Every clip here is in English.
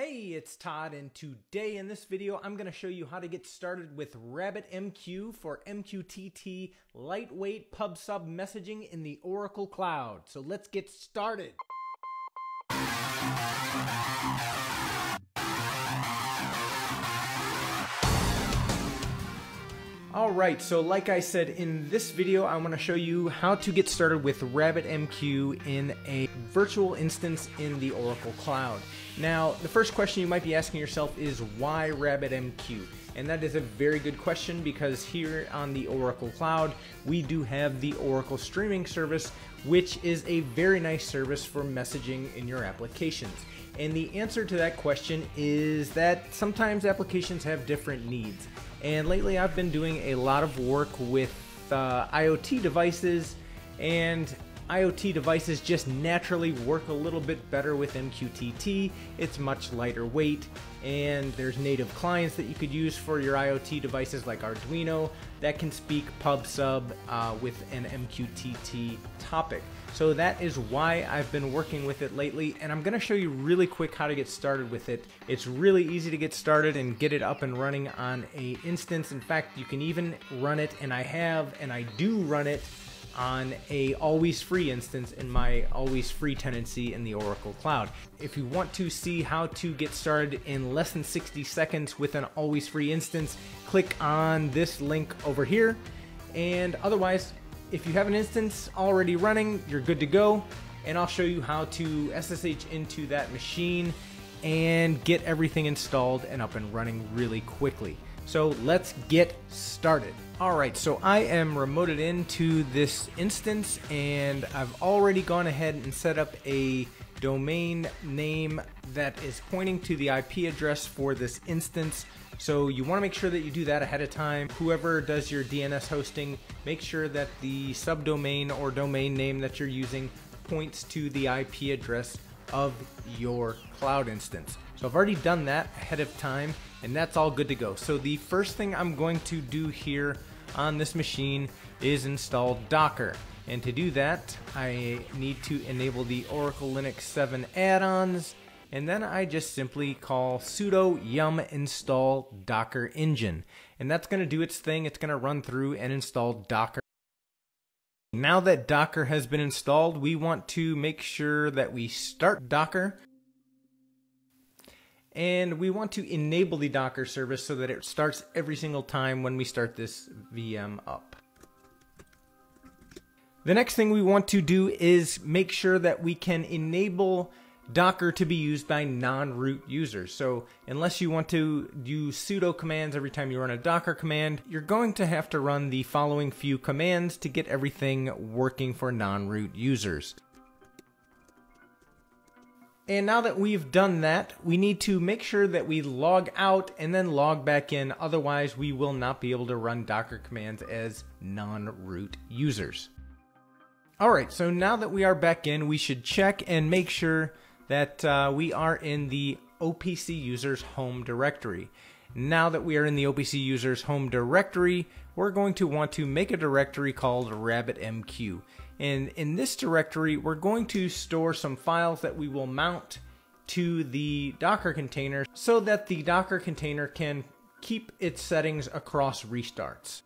Hey, it's Todd, and today in this video, I'm going to show you how to get started with RabbitMQ for MQTT lightweight pub sub messaging in the Oracle Cloud. So let's get started. Alright, so like I said in this video, I want to show you how to get started with RabbitMQ in a virtual instance in the Oracle Cloud. Now, the first question you might be asking yourself is why RabbitMQ? And that is a very good question because here on the Oracle Cloud, we do have the Oracle Streaming Service, which is a very nice service for messaging in your applications. And the answer to that question is that sometimes applications have different needs. And lately I've been doing a lot of work with uh, IoT devices and IoT devices just naturally work a little bit better with MQTT. It's much lighter weight, and there's native clients that you could use for your IoT devices like Arduino that can speak PubSub uh, with an MQTT topic. So that is why I've been working with it lately, and I'm gonna show you really quick how to get started with it. It's really easy to get started and get it up and running on a instance. In fact, you can even run it, and I have, and I do run it on a always free instance in my always free tenancy in the Oracle Cloud. If you want to see how to get started in less than 60 seconds with an always free instance, click on this link over here. And otherwise, if you have an instance already running, you're good to go. And I'll show you how to SSH into that machine and get everything installed and up and running really quickly. So let's get started. All right, so I am remoted into this instance and I've already gone ahead and set up a domain name that is pointing to the IP address for this instance. So you want to make sure that you do that ahead of time. Whoever does your DNS hosting, make sure that the subdomain or domain name that you're using points to the IP address of your cloud instance. So I've already done that ahead of time and that's all good to go. So the first thing I'm going to do here on this machine is install Docker. And to do that, I need to enable the Oracle Linux 7 add-ons, and then I just simply call sudo yum install docker engine. And that's going to do its thing. It's going to run through and install Docker. Now that Docker has been installed, we want to make sure that we start Docker and we want to enable the Docker service so that it starts every single time when we start this VM up. The next thing we want to do is make sure that we can enable Docker to be used by non-root users. So unless you want to use sudo commands every time you run a Docker command, you're going to have to run the following few commands to get everything working for non-root users. And now that we've done that, we need to make sure that we log out and then log back in. Otherwise, we will not be able to run Docker commands as non-root users. All right, so now that we are back in, we should check and make sure that uh, we are in the OPC users home directory. Now that we are in the OPC users home directory, we're going to want to make a directory called RabbitMQ. And in this directory, we're going to store some files that we will mount to the Docker container so that the Docker container can keep its settings across restarts.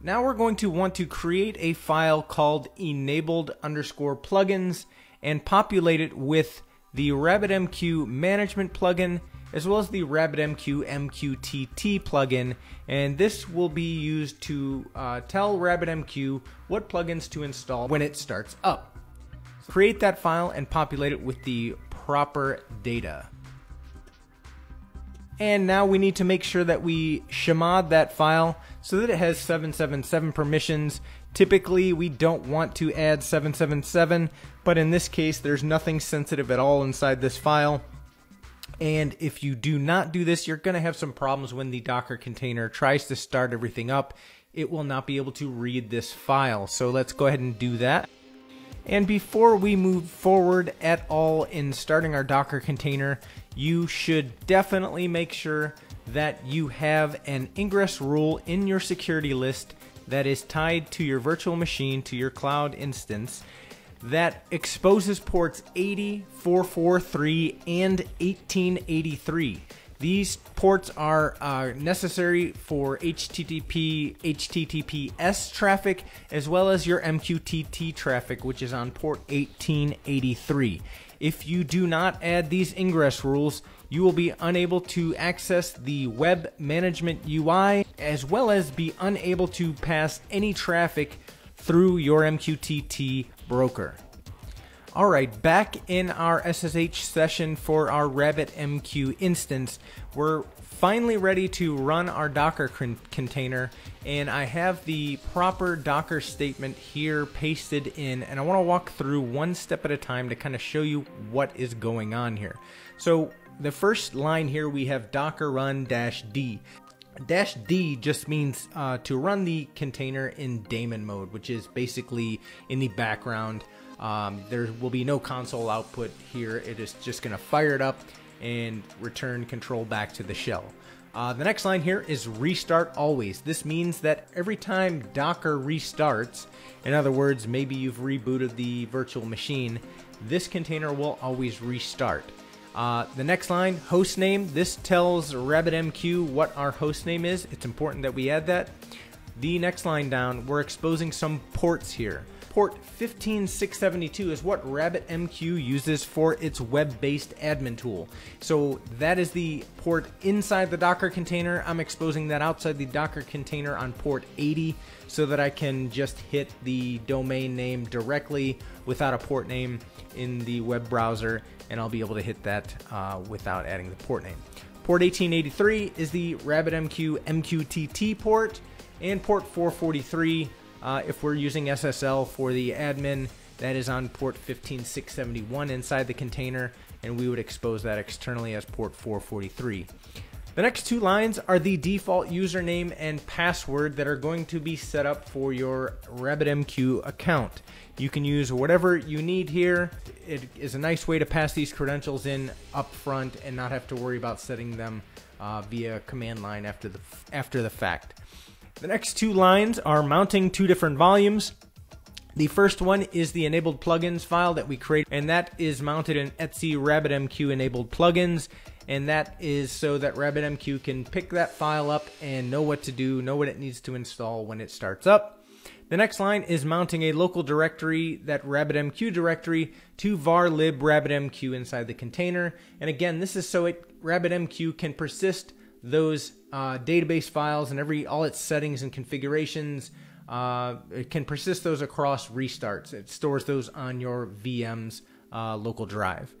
Now we're going to want to create a file called enabled underscore plugins and populate it with the RabbitMQ management plugin as well as the RabbitMQ MQTT plugin, and this will be used to uh, tell RabbitMQ what plugins to install when it starts up. Create that file and populate it with the proper data. And now we need to make sure that we chmod that file so that it has 777 permissions. Typically, we don't want to add 777, but in this case, there's nothing sensitive at all inside this file. And if you do not do this, you're going to have some problems when the Docker container tries to start everything up. It will not be able to read this file. So let's go ahead and do that. And before we move forward at all in starting our Docker container, you should definitely make sure that you have an ingress rule in your security list that is tied to your virtual machine, to your cloud instance. That exposes ports 80, 443, and 1883. These ports are necessary for HTTP, HTTPS traffic, as well as your MQTT traffic, which is on port 1883. If you do not add these ingress rules, you will be unable to access the web management UI, as well as be unable to pass any traffic through your MQTT broker. Alright, back in our SSH session for our RabbitMQ instance, we're finally ready to run our Docker container and I have the proper Docker statement here pasted in and I want to walk through one step at a time to kind of show you what is going on here. So the first line here we have docker run dash d. Dash D just means uh, to run the container in daemon mode, which is basically in the background um, there will be no console output here. It is just going to fire it up and return control back to the shell. Uh, the next line here is restart always. This means that every time Docker restarts, in other words, maybe you've rebooted the virtual machine, this container will always restart. Uh, the next line, host name. This tells RabbitMQ what our host name is. It's important that we add that. The next line down, we're exposing some ports here. Port 15672 is what RabbitMQ uses for its web-based admin tool. So that is the port inside the Docker container. I'm exposing that outside the Docker container on port 80 so that I can just hit the domain name directly without a port name in the web browser and I'll be able to hit that uh, without adding the port name. Port 1883 is the RabbitMQ MQTT port and port 443 uh, if we're using SSL for the admin, that is on port 15671 inside the container, and we would expose that externally as port 443. The next two lines are the default username and password that are going to be set up for your RabbitMQ account. You can use whatever you need here. It is a nice way to pass these credentials in up front and not have to worry about setting them uh, via command line after the after the fact. The next two lines are mounting two different volumes. The first one is the enabled plugins file that we create, and that is mounted in Etsy RabbitMQ enabled plugins, and that is so that RabbitMQ can pick that file up and know what to do, know what it needs to install when it starts up. The next line is mounting a local directory, that RabbitMQ directory, to var lib RabbitMQ inside the container. And again, this is so it RabbitMQ can persist those uh, database files and every all its settings and configurations. Uh, it can persist those across restarts. It stores those on your VM's uh, local drive.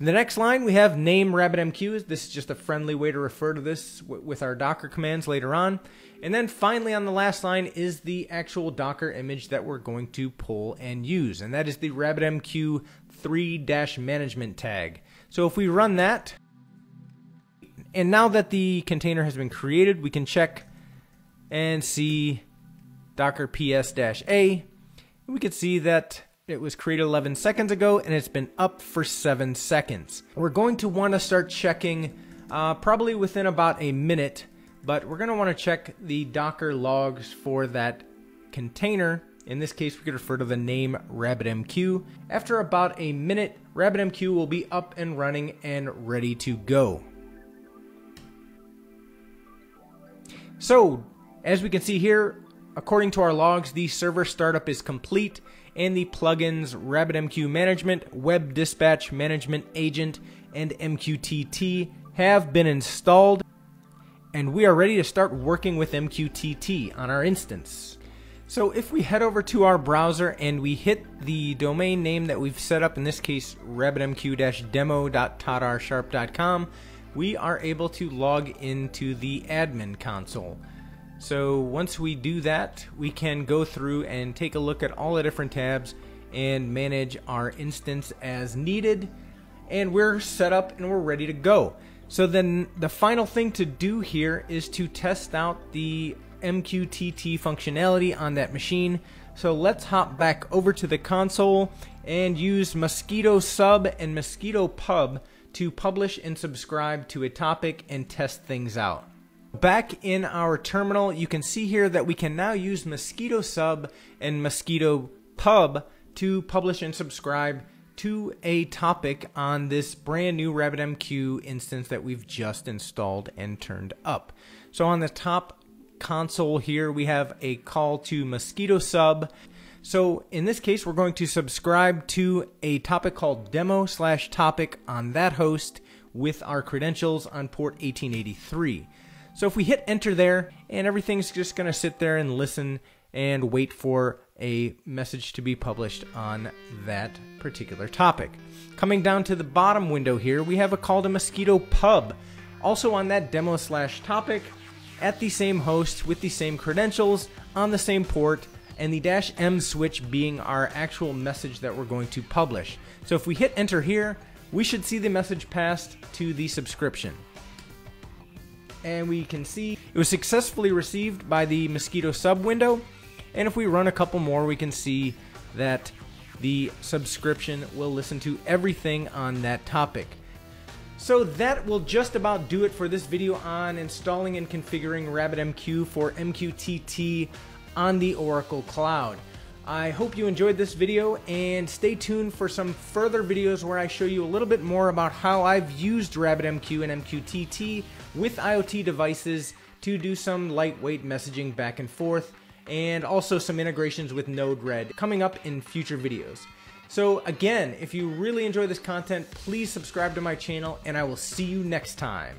In the next line, we have name RabbitMQ. This is just a friendly way to refer to this with our Docker commands later on. And then finally, on the last line is the actual Docker image that we're going to pull and use, and that is the RabbitMQ 3-management tag. So if we run that, and now that the container has been created, we can check and see docker ps-a. We could see that it was created 11 seconds ago and it's been up for 7 seconds. We're going to want to start checking uh, probably within about a minute, but we're going to want to check the docker logs for that container. In this case, we could refer to the name RabbitMQ. After about a minute, RabbitMQ will be up and running and ready to go. So, as we can see here, according to our logs, the server startup is complete and the plugins RabbitMQ Management, Web Dispatch Management Agent, and MQTT have been installed and we are ready to start working with MQTT on our instance. So if we head over to our browser and we hit the domain name that we've set up, in this case rabbitmq-demo.toddrsharp.com, we are able to log into the admin console. So once we do that, we can go through and take a look at all the different tabs and manage our instance as needed. And we're set up and we're ready to go. So then the final thing to do here is to test out the MQTT functionality on that machine. So let's hop back over to the console and use Mosquitto Sub and Mosquitto Pub to publish and subscribe to a topic and test things out. Back in our terminal, you can see here that we can now use Mosquitto Sub and Mosquitto Pub to publish and subscribe to a topic on this brand new RabbitMQ instance that we've just installed and turned up. So on the top console here, we have a call to Mosquitto Sub. So in this case, we're going to subscribe to a topic called demo slash topic on that host with our credentials on port 1883. So if we hit enter there, and everything's just going to sit there and listen and wait for a message to be published on that particular topic. Coming down to the bottom window here, we have a call to Mosquitto Pub. Also on that demo slash topic, at the same host with the same credentials on the same port, and the dash M switch being our actual message that we're going to publish. So if we hit enter here, we should see the message passed to the subscription. And we can see it was successfully received by the Mosquitto sub window. And if we run a couple more, we can see that the subscription will listen to everything on that topic. So that will just about do it for this video on installing and configuring RabbitMQ for MQTT on the Oracle Cloud. I hope you enjoyed this video and stay tuned for some further videos where I show you a little bit more about how I've used RabbitMQ and MQTT with IoT devices to do some lightweight messaging back and forth and also some integrations with Node-RED coming up in future videos. So again, if you really enjoy this content, please subscribe to my channel and I will see you next time.